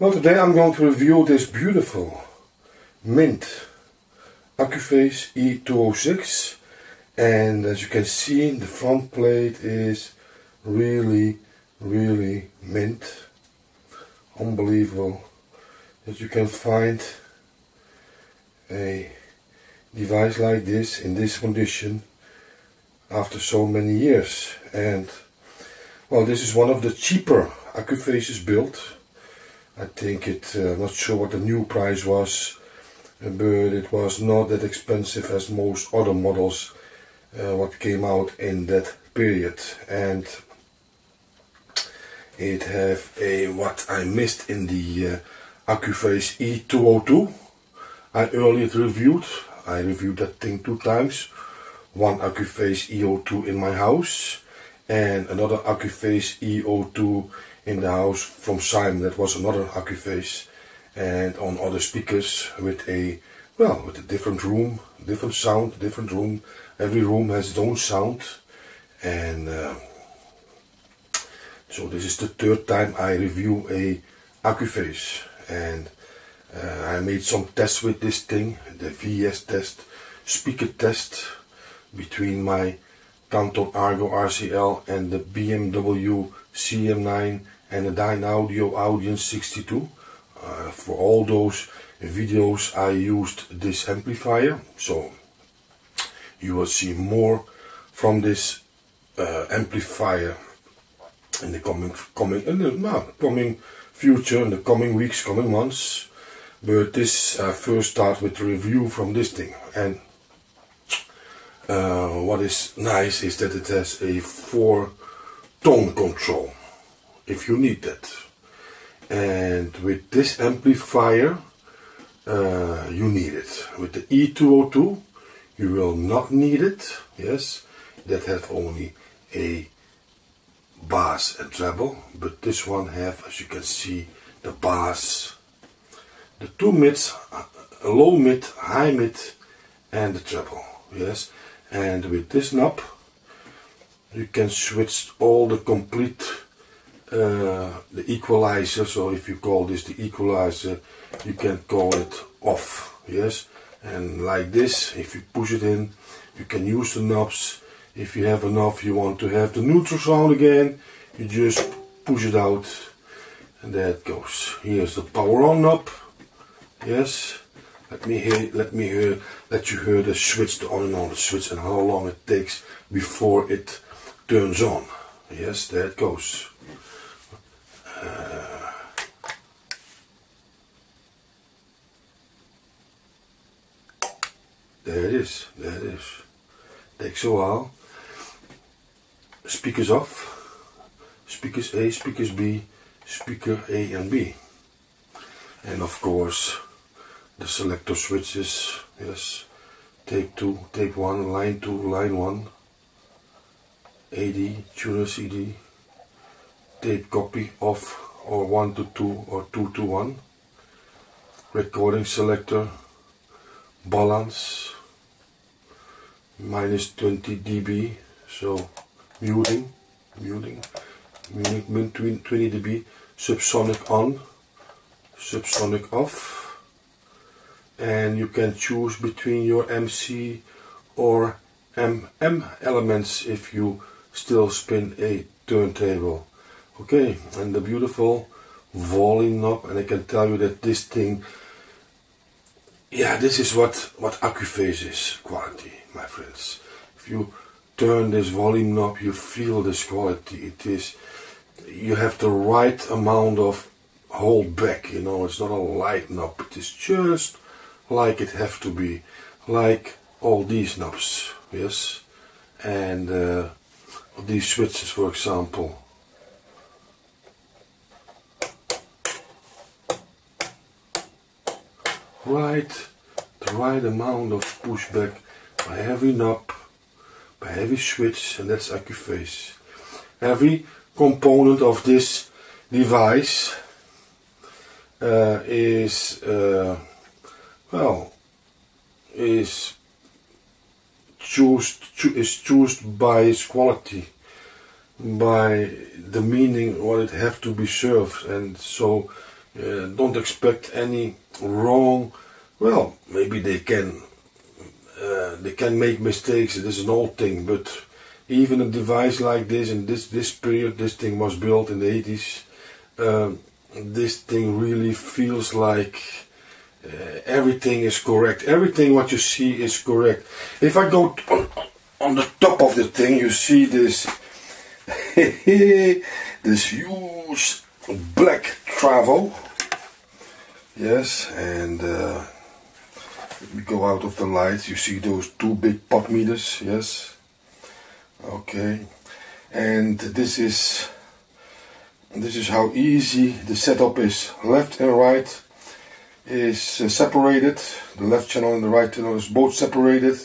Well, today I'm going to review this beautiful mint Accuphase E206 and as you can see the front plate is really really mint. Unbelievable. That you can find a device like this in this condition after so many years. And well this is one of the cheaper Accuphases built I think it, uh, not sure what the new price was but it was not that expensive as most other models uh, what came out in that period. And it have a what I missed in the uh, Accuphase E202 I earlier reviewed I reviewed that thing two times. One Accuphase E02 in my house and another Accuphase E02 in the house from Simon that was another Accuphase and on other speakers with a well with a different room different sound different room. Every room has its own sound and uh, so this is the third time I review a Accuphase and uh, I made some tests with this thing the VS test speaker test between my Canton Ergo RCL and the B&W CM9 and the Dynaudio Audience 62 uh, for all those videos I used this amplifier so you will see more from this uh, amplifier in the coming coming in the no, coming future in the coming weeks coming months. But this uh, first start with the review from this thing. And uh, what is nice is that it has a four tone control if you need that. And with this amplifier uh, you need it. With the E202 you will not need it yes? That have only a bass and treble but this one have as you can see the bass the two mids a low mid high mid and the treble yes? And with this knob you can switch all the complete uh, the equalizer. So if you call this the equalizer you can call it off yes? And like this if you push it in you can use the knobs. If you have enough you want to have the neutral sound again you just push it out. And there it goes. Here's the power on knob. Yes? Let me hear let me hear let you hear the switch the on and on the switch and how long it takes before it turns on. Yes there it goes. uh, there it is, there it is. Takes a while. Speakers off. Speakers A, speakers B, speaker A and B. And of course the selector switches, yes, tape 2, tape 1, line 2, line 1, AD, tuner CD, tape copy off or 1 to 2 or 2 to 1 recording selector balance minus 20 dB so muting muting muting 20 dB subsonic on subsonic off. And you can choose between your MC or MM elements if you still spin a turntable Okay, and the beautiful volume knob, and I can tell you that this thing, yeah, this is what, what Accuphase is, quality, my friends. If you turn this volume knob, you feel this quality. It is, you have the right amount of hold back, you know, it's not a light knob, it is just like it have to be, like all these knobs, yes, and uh, these switches, for example, right, the right amount of pushback by every knob, by every switch, and that's Accuphase. Every component of this device uh, is, uh, well, is choosed, is choosed by its quality, by the meaning what it have to be served, and so uh, don't expect any wrong. Well, maybe they can uh, they can make mistakes. It is an old thing, but even a device like this in this this period, this thing was built in the 80s. Um, this thing really feels like uh, everything is correct. Everything what you see is correct. If I go on, on the top of the thing, you see this this huge black travel. Yes, and uh, we go out of the light. You see those two big pot meters. Yes. Okay, and this is this is how easy the setup is. Left and right is uh, separated. The left channel and the right channel is both separated.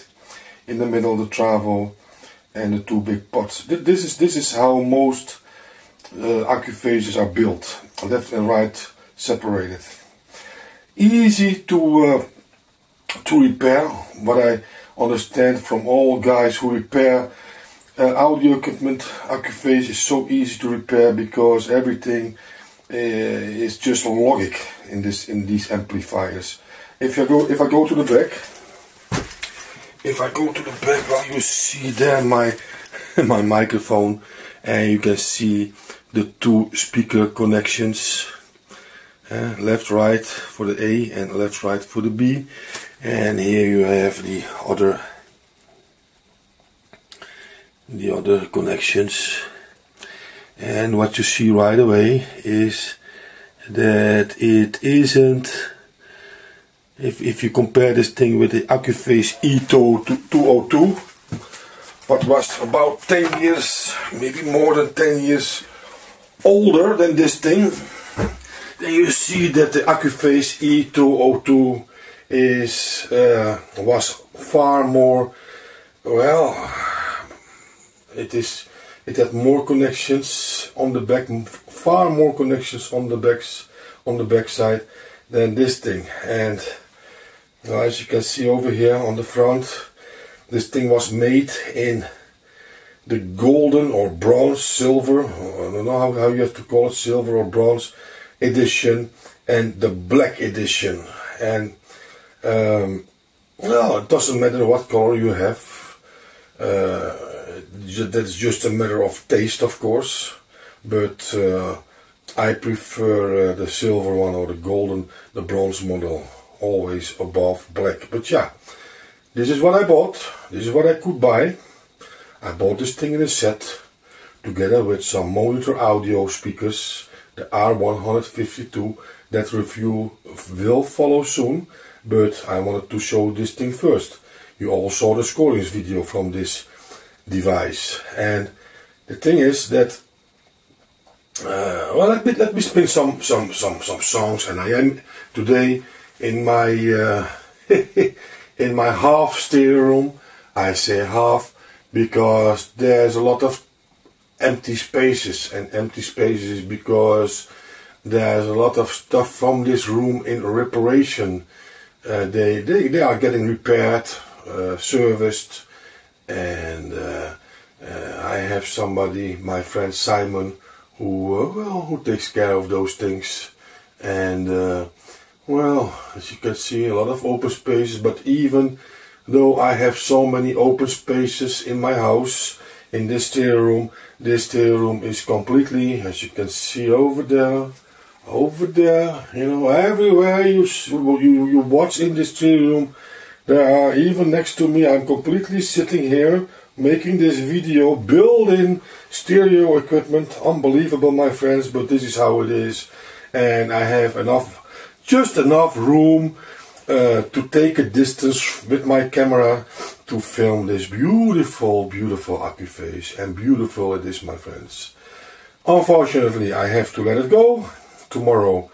In the middle the travel and the two big pots. This is this is how most uh, Accuphases are built. Left and right separated. Easy to uh, to repair. What I understand from all guys who repair uh, audio equipment, Accuphase is so easy to repair because everything uh, is just logic in this in these amplifiers. If I go if I go to the back, if I go to the back, well, you see there my my microphone, and you can see the two speaker connections, uh, left right for the A and left right for the B, and here you have the other the other connections. And what you see right away is that it isn't if, if you compare this thing with the Accuphase Eto 202 what was about 10 years maybe more than 10 years older than this thing. Then you see that the Accuphase E202 is uh, was far more well it is it had more connections on the back far more connections on the backs on the back side than this thing. And as you can see over here on the front this thing was made in the golden or bronze silver I don't know how, how you have to call it silver or bronze edition and the black edition and um, well it doesn't matter what color you have uh, that's just a matter of taste, of course. But uh, I prefer uh, the silver one or the golden, the bronze model, always above black. But yeah, this is what I bought. This is what I could buy. I bought this thing in a set together with some monitor audio speakers, the R152. That review will follow soon, but I wanted to show this thing first. You all saw the scorings video from this device. And the thing is that uh, well, let me let me spin some some some some songs, and I am today in my uh, in my half stereo room. I say half because there's a lot of empty spaces, and empty spaces because there's a lot of stuff from this room in reparation. Uh, they, they they are getting repaired, uh, serviced, and uh, uh, I have somebody, my friend Simon, who uh, well who takes care of those things, and well, as you can see, a lot of open spaces. But even though I have so many open spaces in my house, in this stereo room, this stereo room is completely, as you can see over there, over there, you know, everywhere you you, you watch in this stereo room, there are even next to me, I'm completely sitting here making this video, building stereo equipment. Unbelievable, my friends, but this is how it is. And I have enough, just enough room uh, to take a distance with my camera to film this beautiful, beautiful Accuphase. And beautiful it is, my friends. Unfortunately, I have to let it go. Tomorrow,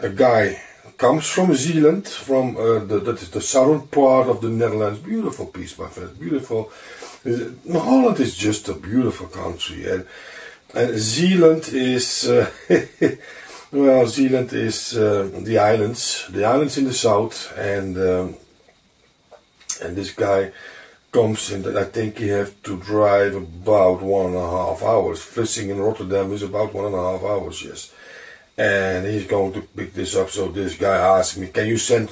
a guy comes from Zeeland, from uh, the, that is the southern part of the Netherlands. Beautiful piece, my friend. Beautiful. Holland is just a beautiful country, and and Zeeland is uh, well, Zeeland is uh, the islands, the islands in the south, and um, and this guy comes and I think he have to drive about one and a half hours. Vlissingen in Rotterdam is about one and a half hours, yes. and he's going to pick this up. So this guy asked me, "Can you send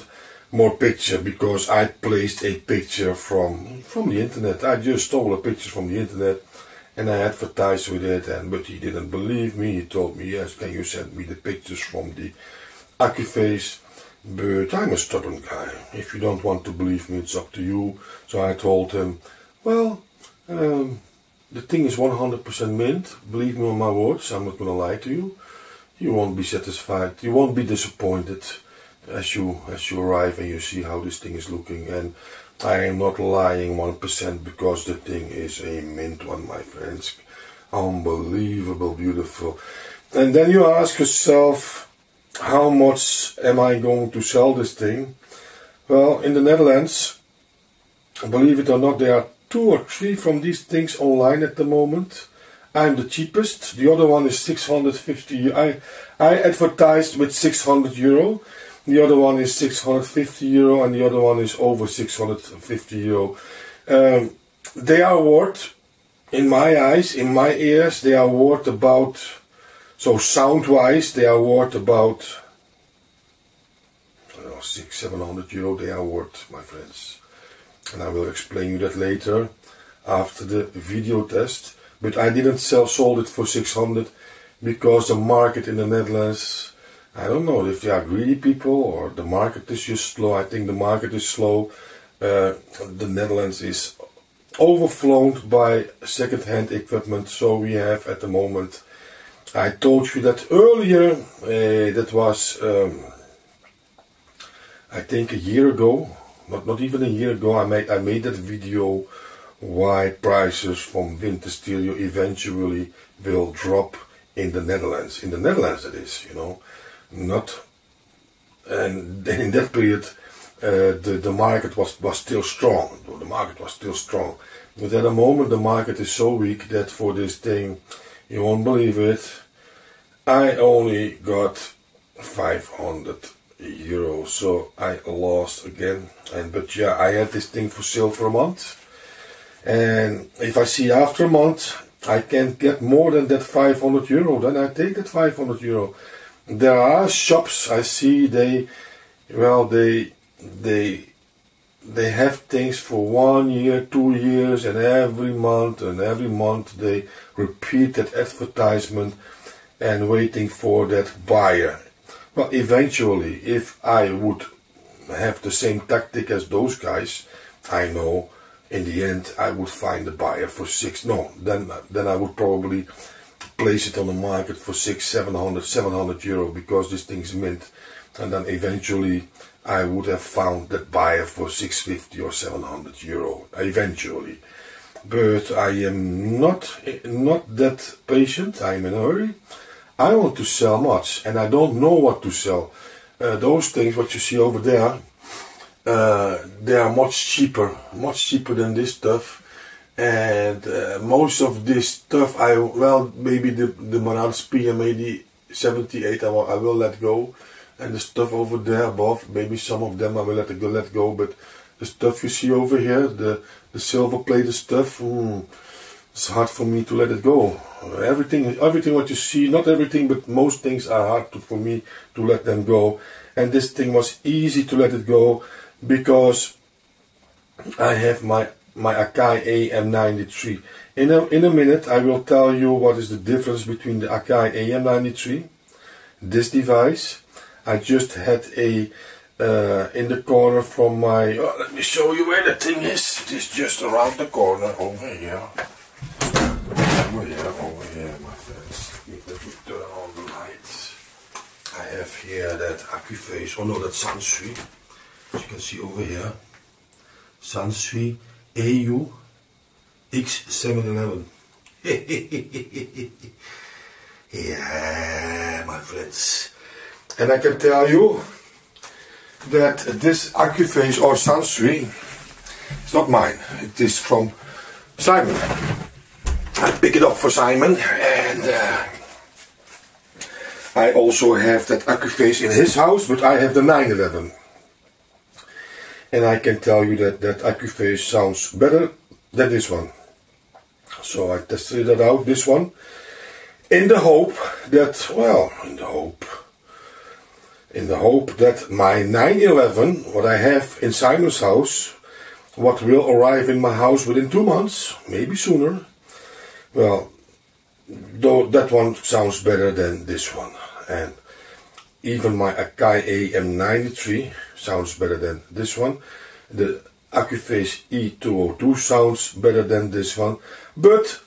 more picture?" Because I placed a picture from from the internet. I just stole a picture from the internet, and I advertised with it. And but he didn't believe me. He told me, "Yes, can you send me the pictures from the Accuphase?" But I'm a stubborn guy. If you don't want to believe me, it's up to you. So I told him, "Well." Um, the thing is 100% mint. Believe me on my words, I'm not gonna lie to you. You won't be satisfied. You won't be disappointed as you as you arrive and you see how this thing is looking. And I am not lying 1% because the thing is a mint one, my friends. Unbelievable, beautiful. And then you ask yourself, how much am I going to sell this thing? Well, in the Netherlands, believe it or not, there are two or three from these things online at the moment. I'm the cheapest. The other one is 650. I I advertised with 600 euro. The other one is 650 euro, and the other one is over 650 euro. Um, they are worth, in my eyes, in my ears, they are worth about. So sound-wise, they are worth about. Six, seven hundred euro. They are worth, my friends and I will explain you that later after the video test but I didn't sell sold it for 600 because the market in the Netherlands I don't know if they are greedy people or the market is just slow I think the market is slow uh, the Netherlands is overflown by second-hand equipment so we have at the moment I told you that earlier uh, that was um, I think a year ago not, not even a year ago, I made, I made that video why prices from vintage stereo eventually will drop in the Netherlands. In the Netherlands, that is, you know, not. And then in that period, uh, the the market was was still strong. The market was still strong, but at the moment the market is so weak that for this thing, you won't believe it. I only got 500 euro so I lost again and but yeah I had this thing for sale for a month and if I see after a month I can get more than that 500 euro then I take that 500 euro there are shops I see they well they they they have things for one year two years and every month and every month they repeat that advertisement and waiting for that buyer well, eventually, if I would have the same tactic as those guys, I know in the end I would find a buyer for six. No, then then I would probably place it on the market for six, seven hundred, seven hundred euro because this thing's mint, and then eventually I would have found that buyer for six fifty or seven hundred euro. Eventually, but I am not not that patient. I'm in a hurry. I want to sell much and I don't know what to sell. Uh, those things, what you see over there, uh, they are much cheaper, much cheaper than this stuff. And uh, most of this stuff, I well, maybe the the Marantz PM80 78, I will, I will let go. And the stuff over there above, maybe some of them I will let go, let go. But the stuff you see over here, the the silver plated stuff, mm, it's hard for me to let it go. Everything, everything what you see, not everything, but most things are hard to, for me to let them go. And this thing was easy to let it go because I have my my Akai AM93. In a, in a minute I will tell you what is the difference between the Akai AM93, this device. I just had a uh, in the corner from my, oh, let me show you where the thing is. It is just around the corner over here over here, over here, my friends. Turn on the lights. I have here that Accuphase, oh no, that's Sansui. As you can see over here. Sansui AU X711. yeah, my friends. And I can tell you that this Accuphase or Sansui is not mine. It is from Simon. I pick it up for Simon and uh, I also have that Accuphase in his house but I have the 911 and I can tell you that that Accuphase sounds better than this one so I tested it out this one in the hope that, well, in the hope, in the hope that my 911, what I have in Simon's house, what will arrive in my house within two months, maybe sooner, well, though that one sounds better than this one. And even my Akai AM93 sounds better than this one. The Accuphase E202 sounds better than this one. But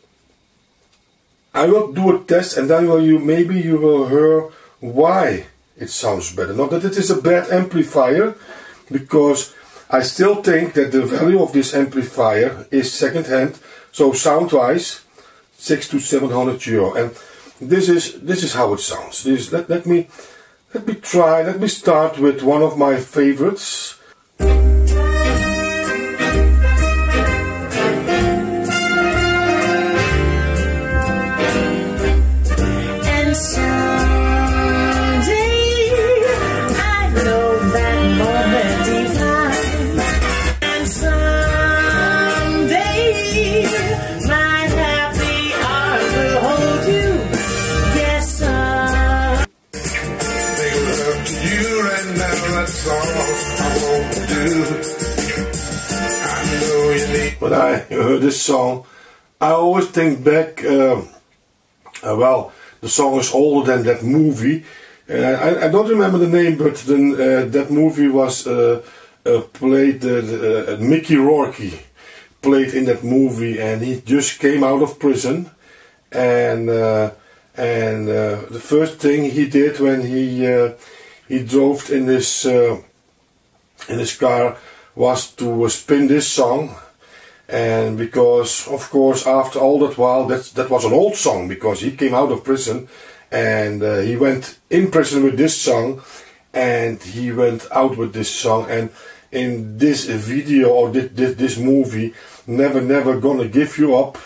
I will do a test and then you maybe you will hear why it sounds better. Not that it is a bad amplifier, because I still think that the value of this amplifier is second hand, so sound wise, six to seven hundred euro. And this is this is how it sounds. This let, let me let me try, let me start with one of my favorites. Song, I always think back, uh, uh, well, the song is older than that movie. Uh, I, I, don't remember the name, but then, uh, that movie was uh, played, Mickey Rourke played in that movie and he just came out of prison. And and the first thing he did when he he drove in his in his car was to spin this song and because of course after all that while that that was an old song because he came out of prison and uh, he went in prison with this song and he went out with this song and in this video or this, this, this movie never never gonna give you up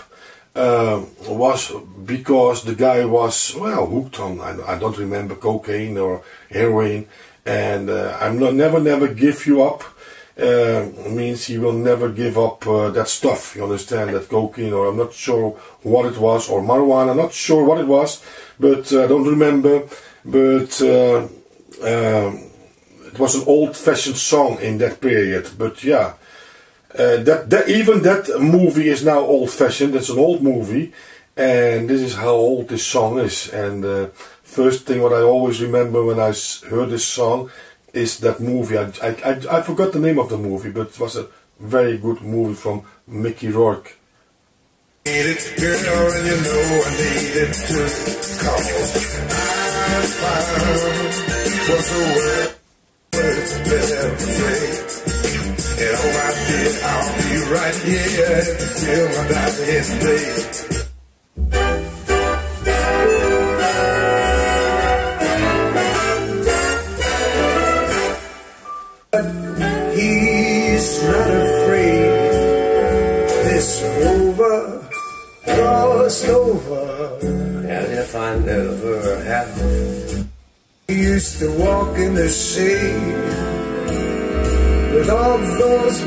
uh, was because the guy was well hooked on I, I don't remember cocaine or heroin and uh, I'm not never never give you up uh, means he will never give up uh, that stuff. You understand that cocaine, or I'm not sure what it was, or marijuana. I'm not sure what it was, but uh, I don't remember. But uh, um, it was an old-fashioned song in that period. But yeah, uh, that, that even that movie is now old-fashioned. It's an old movie, and this is how old this song is. And uh, first thing what I always remember when I heard this song is that movie. I, I, I, forgot the name of the movie, but it was a very good movie from Mickey Rourke. It, and you know I too. Cause I found was a word to. And oh, I'll be right here till my dying day. Over, and if I never have. We used to walk in the shade with all those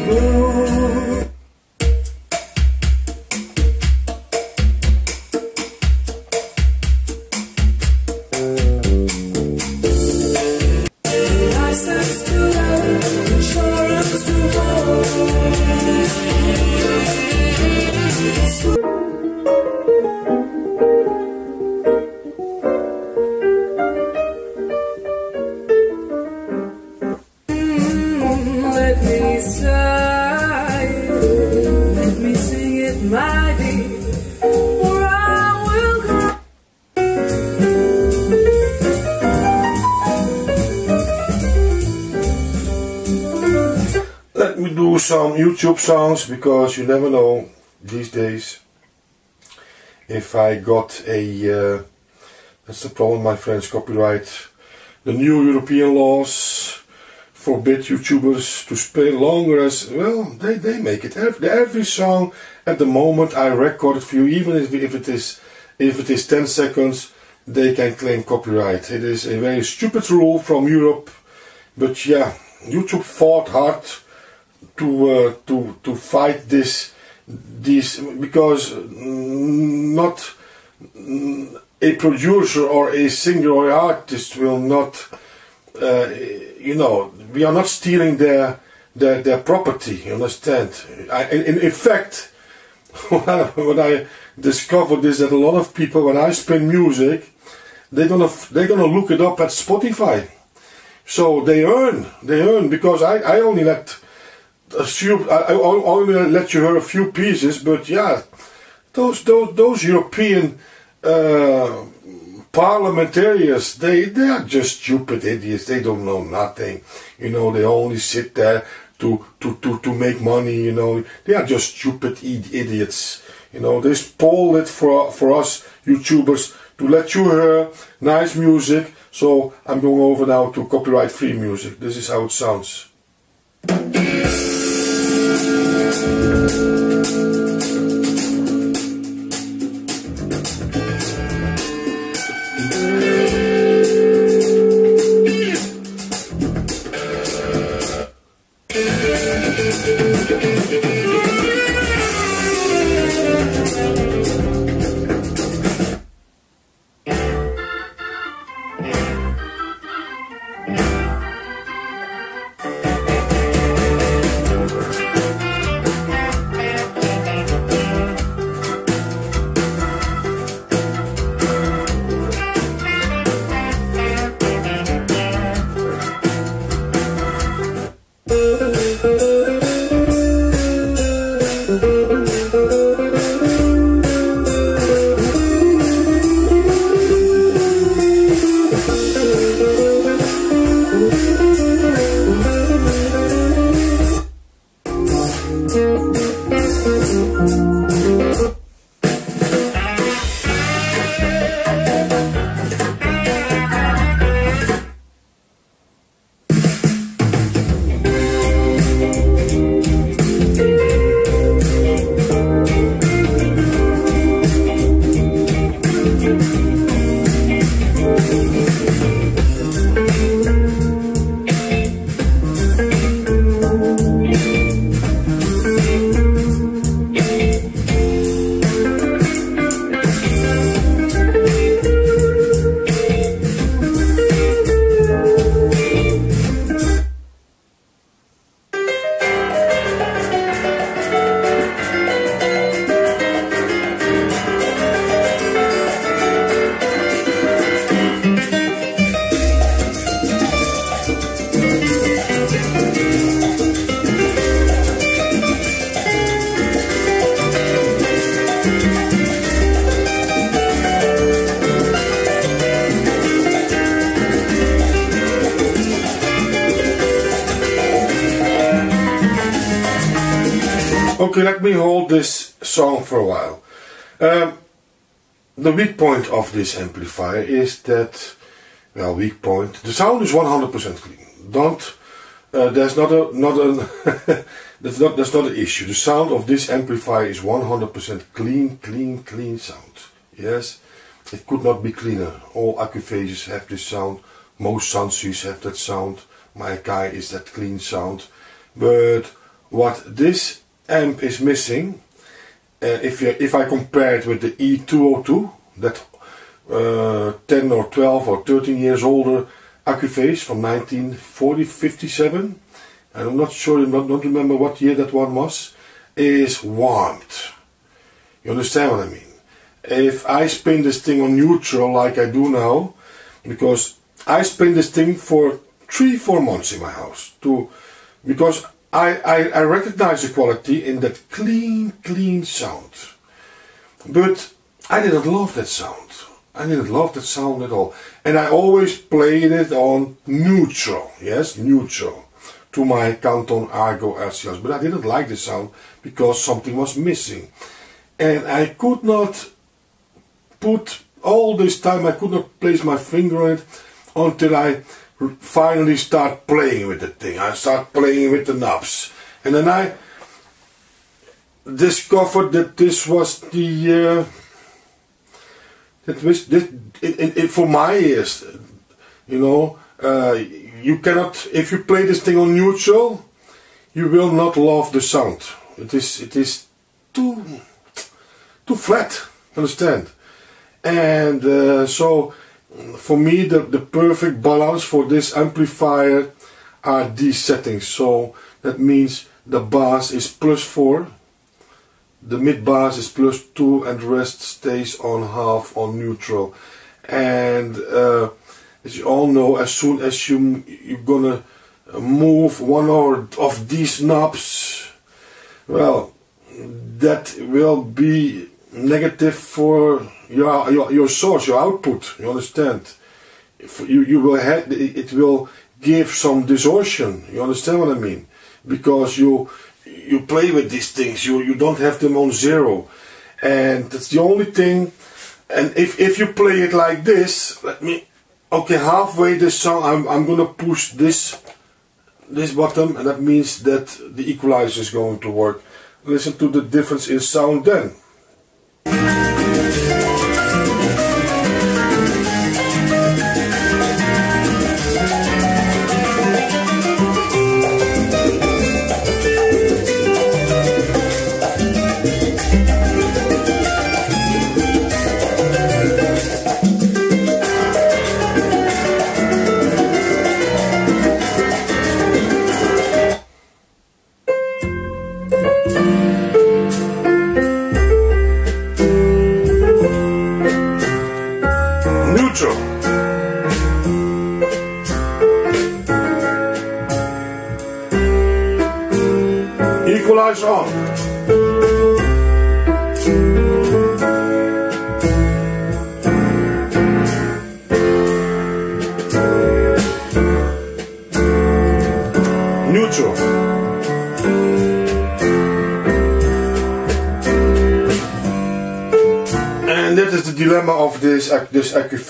blue some YouTube songs because you never know these days. If I got a uh, that's the problem my friends copyright. The new European laws forbid YouTubers to play longer as well they, they make it. Every, every song at the moment I record for you even if, if it is if it is 10 seconds they can claim copyright. It is a very stupid rule from Europe but yeah YouTube fought hard to uh, to to fight this this because not a producer or a singer or artist will not, uh, you know, we are not stealing their their, their property. You understand? I, in, in fact, when I discovered is that a lot of people, when I spin music, they're gonna they're gonna look it up at Spotify. So they earn, they earn because I, I only let a few, I, I only let you hear a few pieces, but yeah, those those those European uh, parliamentarians, they they are just stupid idiots. They don't know nothing. You know, they only sit there to to to to make money. You know, they are just stupid idiots. You know, they spoil it for for us YouTubers to let you hear nice music. So I'm going over now to copyright free music. This is how it sounds. For a while. Um, the weak point of this amplifier is that, well, weak point. The sound is 100% clean. Don't. Uh, there's not a not a that's not that's not an issue. The sound of this amplifier is 100% clean, clean, clean sound. Yes, it could not be cleaner. All Accuphases have this sound. Most Sansuis have that sound. My Akai is that clean sound. But what this amp is missing, if, you, if I compare it with the E202, that uh, 10 or 12 or 13 years older Accuphase from 1940-57, and I'm not sure, I don't, don't remember what year that one was, is warmed. You understand what I mean? If I spin this thing on neutral like I do now, because I spin this thing for three, four months in my house to because I, I, I recognize the quality in that clean, clean sound. But I didn't love that sound. I didn't love that sound at all. And I always played it on neutral, yes, neutral, to my Canton Ergo RCS. But I didn't like the sound because something was missing. And I could not put all this time, I could not place my finger on it until I finally start playing with the thing. I start playing with the knobs. And then I discovered that this was the uh, that was this it, it, it, for my ears you know uh, you cannot if you play this thing on neutral you will not love the sound it is it is too too flat understand and uh, so for me the, the perfect balance for this amplifier are these settings. So that means the bass is plus 4 the mid bass is plus 2 and the rest stays on half on neutral. And uh, as you all know as soon as you you're gonna move one or of these knobs well that will be negative for your your, your source your output you understand? If you you will have it will give some distortion you understand what I mean? Because you you play with these things you you don't have them on zero. And that's the only thing. And if if you play it like this let me okay halfway this song I'm, I'm gonna push this this button and that means that the equalizer is going to work. Listen to the difference in sound then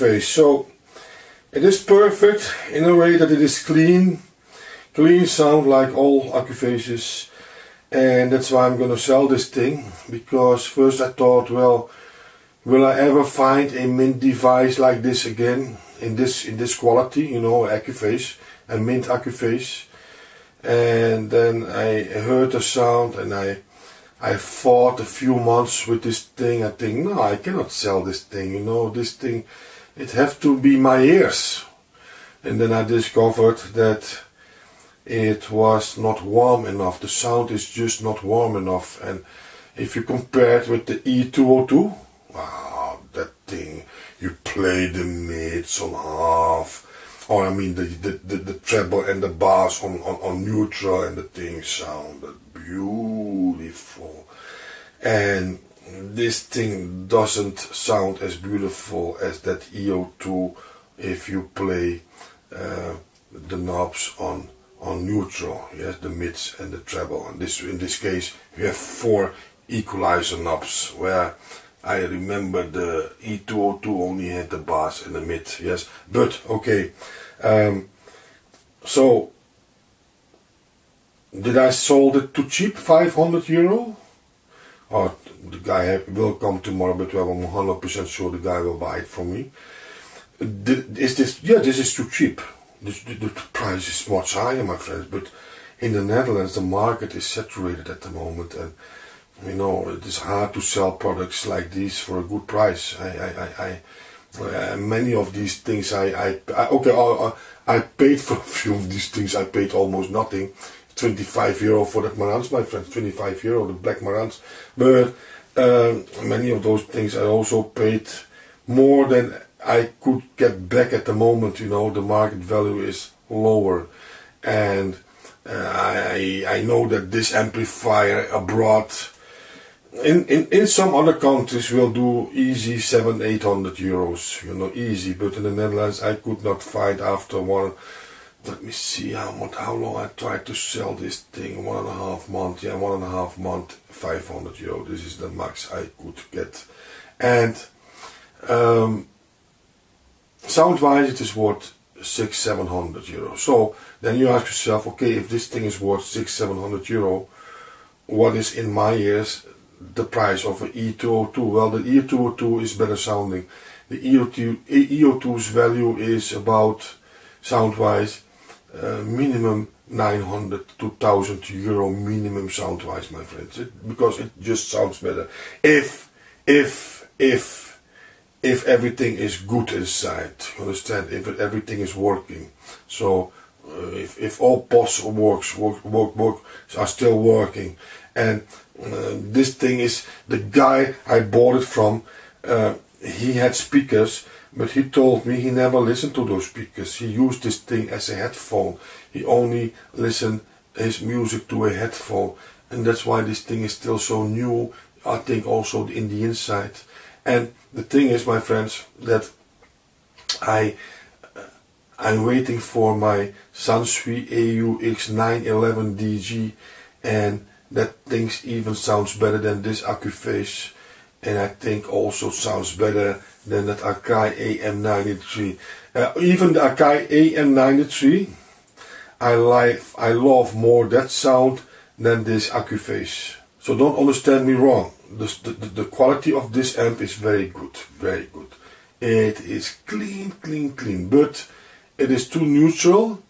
So it is perfect in a way that it is clean, clean sound like all Accuphases and that's why I'm gonna sell this thing because first I thought well will I ever find a mint device like this again in this in this quality you know Accuphase a mint Accuphase and then I heard the sound and I I fought a few months with this thing. I think no I cannot sell this thing you know this thing it have to be my ears and then I discovered that it was not warm enough. The sound is just not warm enough. And if you compare it with the E202, wow, that thing, you play the mids on half, or I mean the, the, the, the treble and the bass on, on, on neutral and the thing sounded beautiful. And this thing doesn't sound as beautiful as that EO2 if you play uh, the knobs on on neutral, yes, the mids and the treble. And this, in this case, we have four equalizer knobs, where I remember the E202 only had the bass and the mid, yes. But, okay, um, so, did I sold it too cheap, 500 euro? Or guy will come tomorrow, but I'm 100% sure the guy will buy it from me. Is this, yeah, this is too cheap the, the, the price is much higher, my friends, but in the Netherlands the market is saturated at the moment and you know it is hard to sell products like these for a good price. I, I, I, I uh, many of these things I, I, I okay I, I paid for a few of these things I paid almost nothing 25 euro for that Marantz my friends 25 euro the black Marantz but uh, many of those things I also paid more than I could get back at the moment, you know, the market value is lower. And uh, I, I know that this amplifier abroad, in, in, in some other countries will do easy 7 800 euros, you know, easy. But in the Netherlands I could not find after one, let me see how much, how long I tried to sell this thing, one and a half month, yeah, one and a half month, 500 euro. This is the max I could get. And um, sound wise it is worth six seven hundred euro so then you ask yourself okay if this thing is worth six seven hundred euro what is in my ears the price of an E202 well the E202 is better sounding the EO2, EO2's value is about sound wise uh, minimum 900 to 1000 euro minimum sound wise my friends it, because it just sounds better if if if if everything is good inside. You understand? If everything is working. So uh, if, if all POS works, work, work, work are still working, and uh, this thing is the guy I bought it from. He had speakers, but he told me he never listened to those speakers. He used this thing as a headphone. He only listened his music to a headphone, and that's why this thing is still so new. I think also in the inside. And the thing is, my friends, that I uh, I'm waiting for my Sansui AUX911DG and that thing even sounds better than this Accuphase and I think also sounds better than that Akai AM93. Uh, even the Akai AM93 I like I love more that sound than this Accuphase. So don't understand me wrong. The, the, the quality of this amp is very good, very good. It is clean, clean, clean, but it is too neutral.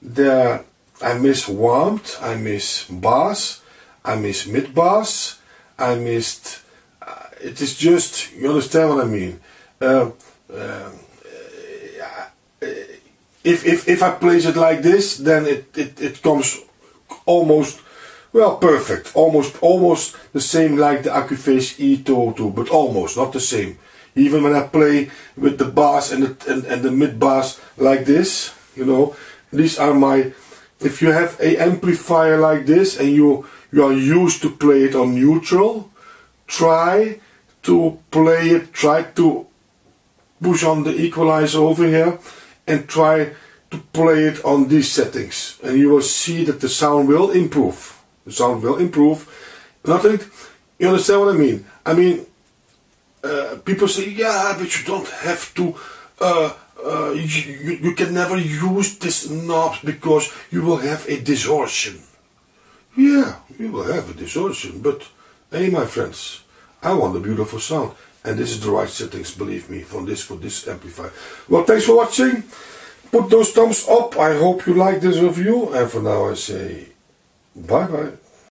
There, I miss warmth, I miss bass, I miss mid bass, I missed. It is just you understand what I mean. Uh, uh, if if if I place it like this, then it it, it comes almost well perfect, almost almost the same like the Accuphase E202, but almost not the same. Even when I play with the bass and the, and, and the mid bass like this, you know, these are my, if you have a amplifier like this and you, you are used to play it on neutral, try to play it, try to push on the equalizer over here and try to play it on these settings and you will see that the sound will improve. The sound will improve. Nothing, you understand what I mean? I mean, uh, people say, yeah, but you don't have to, uh, uh, you, you can never use this knobs because you will have a distortion. Yeah, you will have a distortion, but hey, my friends, I want a beautiful sound. And this is the right settings, believe me, for this, for this amplifier. Well, thanks for watching. Put those thumbs up. I hope you like this review. And for now, I say bye-bye.